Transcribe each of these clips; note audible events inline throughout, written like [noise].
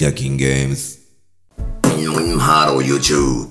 カキンゲームズハロー YouTube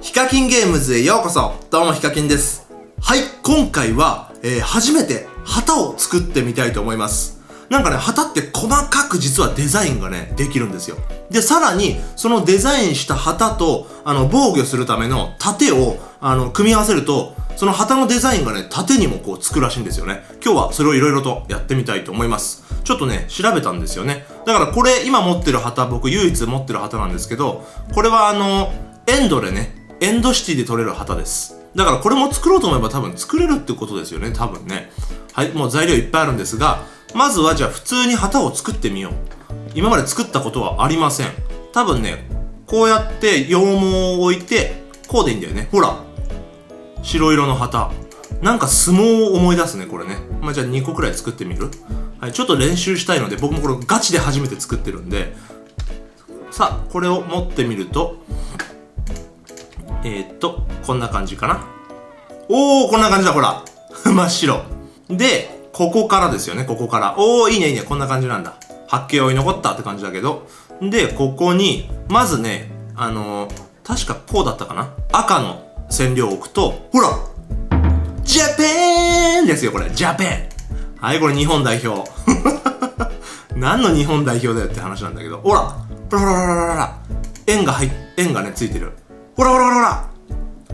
ヒカキンゲームズへようこそどうもヒカキンですはい今回は、えー、初めて旗を作ってみたいと思いますなんかね、旗って細かく実はデザインがね、できるんですよ。で、さらに、そのデザインした旗と、あの、防御するための盾を、あの、組み合わせると、その旗のデザインがね、縦にもこうつくらしいんですよね。今日はそれをいろいろとやってみたいと思います。ちょっとね、調べたんですよね。だからこれ、今持ってる旗、僕唯一持ってる旗なんですけど、これはあの、エンドでね、エンドシティで取れる旗です。だからこれも作ろうと思えば多分作れるってことですよね、多分ね。はい、もう材料いっぱいあるんですが、まずはじゃあ普通に旗を作ってみよう。今まで作ったことはありません。多分ね、こうやって羊毛を置いて、こうでいいんだよね。ほら。白色の旗。なんか相撲を思い出すね、これね。まあ、じゃあ2個くらい作ってみる？はい、ちょっと練習したいので、僕もこれガチで初めて作ってるんで、さあ、これを持ってみると、えー、っと、こんな感じかな。おー、こんな感じだ、ほら。[laughs] 真っ白。で、ここからですよね、ここから。おー、いいね、いいね、こんな感じなんだ。発見を追い残ったって感じだけど。で、ここに、まずね、あのー、確かこうだったかな？赤の染料を置くと、ほらジャパンですよ、これ。ジャパンはい、これ日本代表。[laughs] 何の日本代表だよって話なんだけど。ほらほらほらほらほら円が入っ、円がね、ついてる。ほらほらほらほら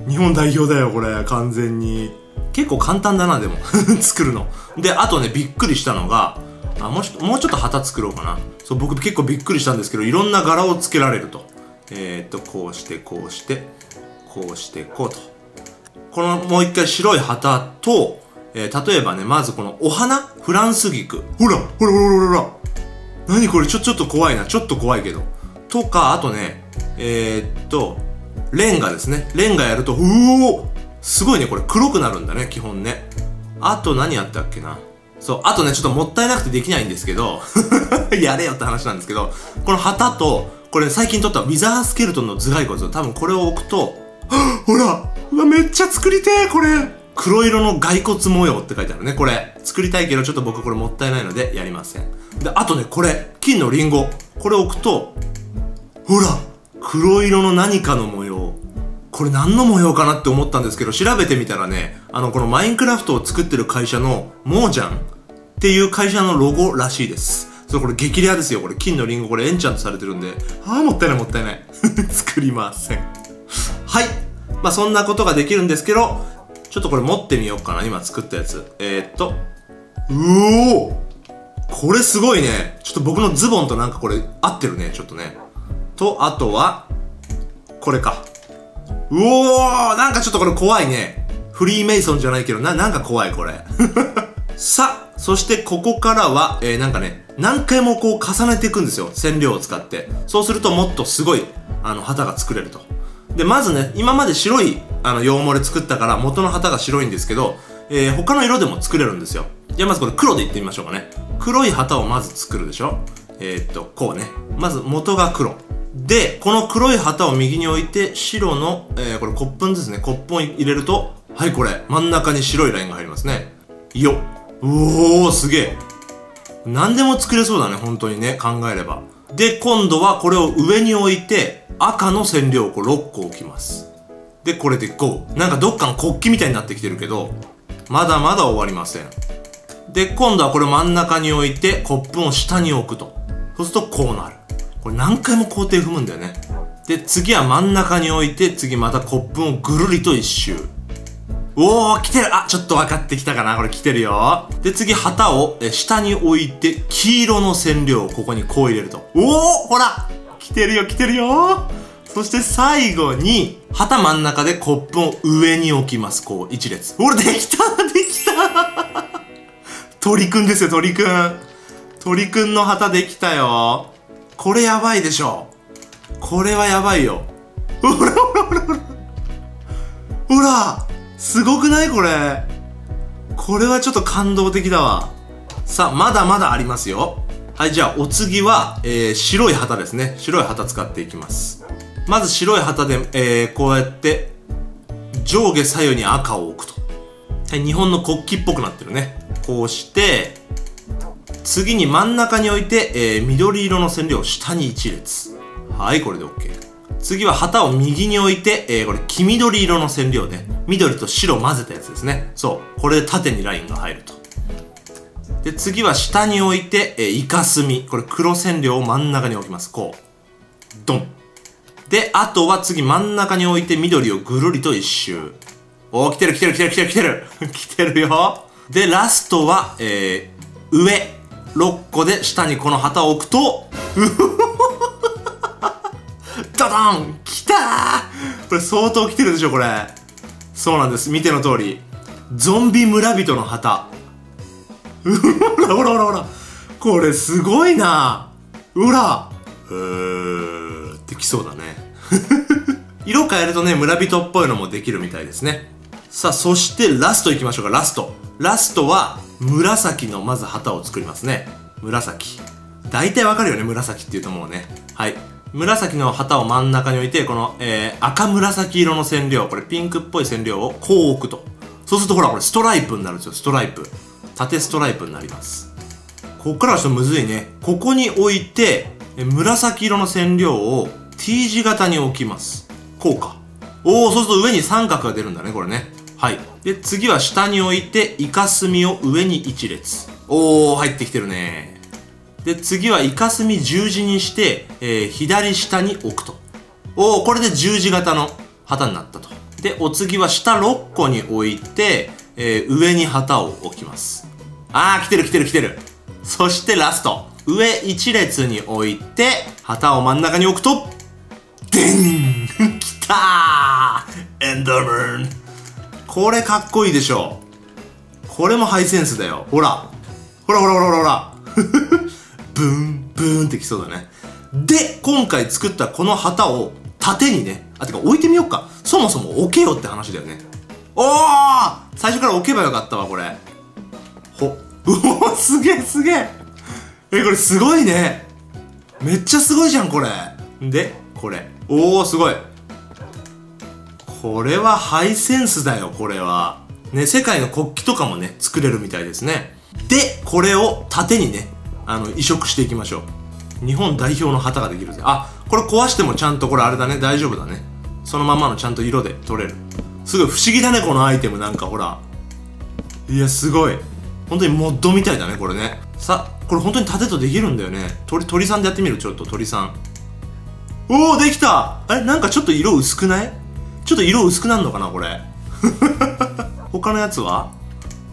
日本代表だよ、これ。完全に。結構簡単だな、でも。[laughs] 作るの。で、あとね、びっくりしたのが、あ、もうちょっと、もうちょっと旗作ろうかな。そう、僕結構びっくりしたんですけど、いろんな柄をつけられると。えー、っと、こうして、こうして、こうして、こうと。この、もう一回白い旗と、えー、例えばね、まずこのお花？フランス菊。ほらほらほらほらほら何これ？ちょ、ちょっと怖いな。ちょっと怖いけど。とか、あとね、えー、っと、レンガですね。レンガやると、うおすごいね、これ黒くなるんだね、基本ね。あと何やったっけな？そう、あとね、ちょっともったいなくてできないんですけど、[laughs] やれよって話なんですけど、この旗と、これ最近撮ったウィザースケルトンの頭蓋骨、多分これを置くと、[gasps] ほらうわ、めっちゃ作りてえ、これ黒色の骸骨模様って書いてあるね、これ。作りたいけど、ちょっと僕これもったいないのでやりません。で、あとね、これ、金のリンゴ。これ置くと、ほら黒色の何かの模様。これ何の模様かなって思ったんですけど、調べてみたらね、あの、このマインクラフトを作ってる会社の、モージャンっていう会社のロゴらしいです。そう、これ激レアですよ。これ金のリンゴ、これエンチャントされてるんで。ああ、もったいないもったいない。[laughs] 作りません。はい。まあ、そんなことができるんですけど、ちょっとこれ持ってみようかな。今作ったやつ。えー、っと。うおこれすごいね。ちょっと僕のズボンとなんかこれ合ってるね。ちょっとね。と、あとは、これか。うおーなんかちょっとこれ怖いね。フリーメイソンじゃないけど、な、なんか怖いこれ。[laughs] さあ、そしてここからは、えー、なんかね、何回もこう重ねていくんですよ。染料を使って。そうするともっとすごい、あの、旗が作れると。で、まずね、今まで白い、あの、羊毛で作ったから元の旗が白いんですけど、えー、他の色でも作れるんですよ。じゃあまずこれ黒でいってみましょうかね。黒い旗をまず作るでしょえー、っと、こうね。まず元が黒。で、この黒い旗を右に置いて、白の、えー、これコップンですね。コップを入れると、はい、これ、真ん中に白いラインが入りますね。よっ。おー、すげえ。何でも作れそうだね、本当にね、考えれば。で、今度はこれを上に置いて、赤の染料をこう6個置きます。で、これで5。なんかどっかの国旗みたいになってきてるけど、まだまだ終わりません。で、今度はこれ真ん中に置いて、コップを下に置くと。そうするとこうなる。これ何回も工程踏むんだよね。で、次は真ん中に置いて、次またコップをぐるりと一周。おー、来てるあ、ちょっと分かってきたかなこれ来てるよ。で、次、旗を下に置いて、黄色の染料をここにこう入れると。おーほら来てるよ、来てるよそして最後に、旗真ん中でコップを上に置きます。こう、一列。俺、できたできた鳥くんですよ、鳥くん。鳥くんの旗できたよ。これやばいでしょ。これはやばいよ。ほらほらほらほら。ほらすごくないこれ。これはちょっと感動的だわ。さあ、まだまだありますよ。はい、じゃあお次は、えー、白い旗ですね。白い旗使っていきます。まず白い旗で、えー、こうやって、上下左右に赤を置くと。はい、日本の国旗っぽくなってるね。こうして、次に真ん中に置いて、えー、緑色の線量を下に1列。はい、これで OK。次は旗を右に置いて、えー、これ黄緑色の線量ね。緑と白混ぜたやつですね。そう。これで縦にラインが入ると。で、次は下に置いて、え、イカスミ。これ黒線量を真ん中に置きます。こう。ドン。で、あとは次真ん中に置いて緑をぐるりと一周。おー、来てる来てる来てる来てる来てる [laughs] 来てるよ。で、ラストは、えー、上。6個で下にこの旗を置くと、[laughs] ドドン来たーこれ相当来てるでしょ、これ。そうなんです。見ての通り。ゾンビ村人の旗。[laughs] ほらほらほらほら。これすごいなほら。うーってきそうだね。[laughs] 色変えるとね、村人っぽいのもできるみたいですね。さあ、そしてラスト行きましょうか、ラスト。ラストは、紫のまず旗を作りますね。紫。大体わかるよね、紫っていうともうね。はい。紫の旗を真ん中に置いて、この、えー、赤紫色の線量、これピンクっぽい線量をこう置くと。そうするとほら、これストライプになるんですよ、ストライプ。縦ストライプになります。こっからはちょっとむずいね。ここに置いて、紫色の線量を T 字型に置きます。こうか。おー、そうすると上に三角が出るんだね、これね。はい。で、次は下に置いて、イカスミを上に1列。おー、入ってきてるね。で、次はイカスミ十字にして、えー、左下に置くと。おー、これで十字型の旗になったと。で、お次は下6個に置いて、えー、上に旗を置きます。あー、来てる来てる来てる。そしてラスト。上1列に置いて、旗を真ん中に置くと、でん [laughs] 来たーエンダームーンこれかっこいいでしょこれもハイセンスだよ。ほら。ほらほらほらほらほら。[laughs] ブーン、ブーンってきそうだね。で、今回作ったこの旗を縦にね、あ、てか置いてみようか。そもそも置けよって話だよね。おー最初から置けばよかったわ、これ。ほ、う [laughs] おすげえすげええ、これすごいね。めっちゃすごいじゃん、これ。で、これ。おー、すごい。これはハイセンスだよ、これは。ね、世界の国旗とかもね、作れるみたいですね。で、これを縦にね、あの、移植していきましょう。日本代表の旗ができるぜ。あ、これ壊してもちゃんとこれあれだね、大丈夫だね。そのままのちゃんと色で取れる。すごい不思議だね、このアイテムなんかほら。いや、すごい。本当にモッドみたいだね、これね。さ、これ本当に縦とできるんだよね。鳥、鳥さんでやってみる、ちょっと鳥さん。おおできたえ、なんかちょっと色薄くない？ちょっと色薄くなるのかな、これ。[laughs] 他のやつは？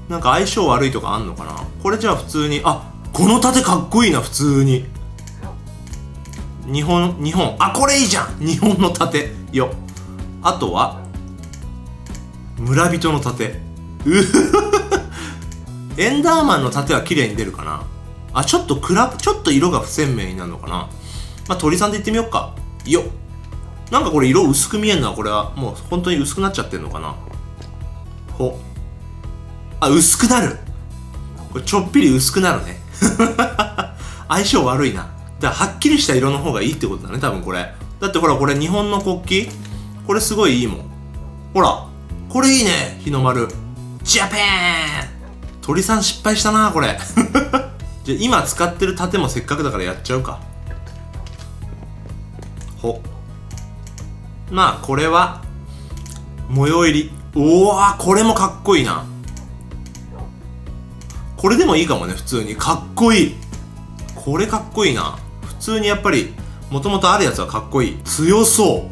なんか相性悪いとかあんのかな？これじゃあ普通に、あ、この盾かっこいいな、普通に。日本、日本。あ、これいいじゃん日本の盾。よ。あとは、村人の盾。うエンダーマンの盾は綺麗に出るかなあ、ちょっと暗、ちょっと色が不鮮明になるのかなまあ、鳥さんでいってみようか。よ。なんかこれ色薄く見えるのはこれはもう本当に薄くなっちゃってんのかなほ。あ、薄くなる。これちょっぴり薄くなるね。[laughs] 相性悪いな。だからはっきりした色の方がいいってことだね、多分これ。だってほらこれ日本の国旗これすごいいいもん。ほら。これいいね、日の丸。ジャパン鳥さん失敗したな、これ。[laughs] じゃあ今使ってる盾もせっかくだからやっちゃうか。ほ。まあ、これは、模様入り。おわこれもかっこいいな。これでもいいかもね、普通に。かっこいい。これかっこいいな。普通にやっぱり、もともとあるやつはかっこいい。強そ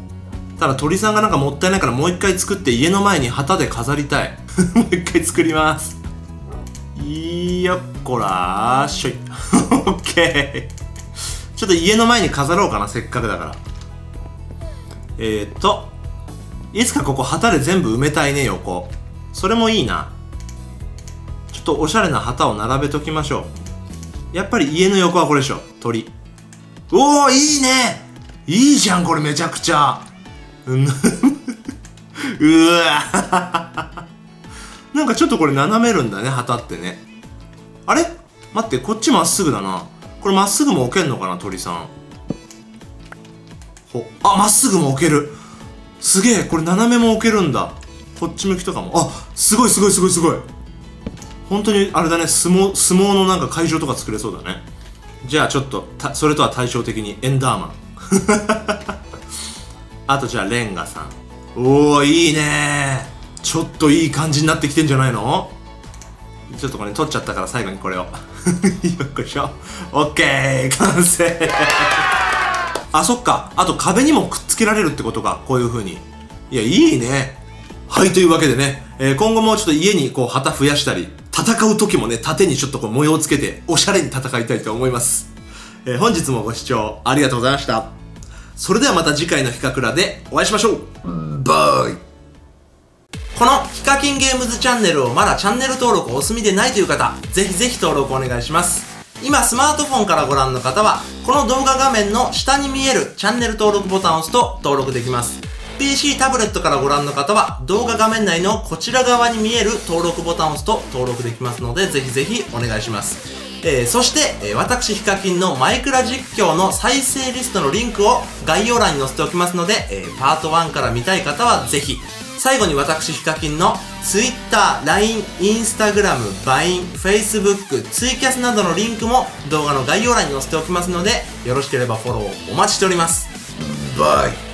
う。ただ鳥さんがなんかもったいないからもう一回作って家の前に旗で飾りたい。[laughs] もう一回作ります。いいよっこらーしょい。[laughs] オッケー。ちょっと家の前に飾ろうかな、せっかくだから。えー、っと、いつかここ旗で全部埋めたいね、横。それもいいな。っとおしゃれな旗を並べときましょう。やっぱり家の横はこれでしょ。鳥。おー、いいねいいじゃん、これめちゃくちゃ。うわなんかちょっとこれ斜めるんだね、旗ってね。あれ？待って、こっちまっすぐだな。これまっすぐも置けんのかな、鳥さん。ほ、あ、まっすぐも置ける。すげえ、これ斜めも置けるんだ。こっち向きとかも。あ、すごいすごいすごいすごい。本当にあれだね相撲相撲のなんか会場とか作れそうだね。じゃあちょっとそれとは対照的にエンダーマン。[laughs] あとじゃあレンガさん。おおいいね。ちょっといい感じになってきてんじゃないの？ちょっとこれ取っちゃったから最後にこれを。[laughs] よっこいしょ。オッケー完成。あそっか。あと壁にもくっつけられるってことかこういう風に。いやいいね。はいというわけでね、えー、今後もちょっと家にこう旗増やしたり。戦う時もね縦にちょっとこう模様をつけておしゃれに戦いたいと思います、えー、本日もご視聴ありがとうございましたそれではまた次回のヒカクラでお会いしましょうバイこのヒカキンゲームズチャンネルをまだチャンネル登録お済みでないという方、ぜひぜひ登録お願いします。今スマートフォンからご覧の方は、この動画画面の下に見えるチャンネル登録ボタンを押すと登録できます。PC タブレットからご覧の方は、動画画面内のこちら側に見える登録ボタンを押すと登録できますので、ぜひぜひお願いします。えー、そして、えー、私ヒカキンのマイクラ実況の再生リストのリンクを概要欄に載せておきますので、えー、パート1から見たい方はぜひ。最後に私ヒカキンの Twitter、LINE、Instagram、Vine、Facebook、ツイキャスなどのリンクも動画の概要欄に載せておきますので、よろしければフォローお待ちしております。バイ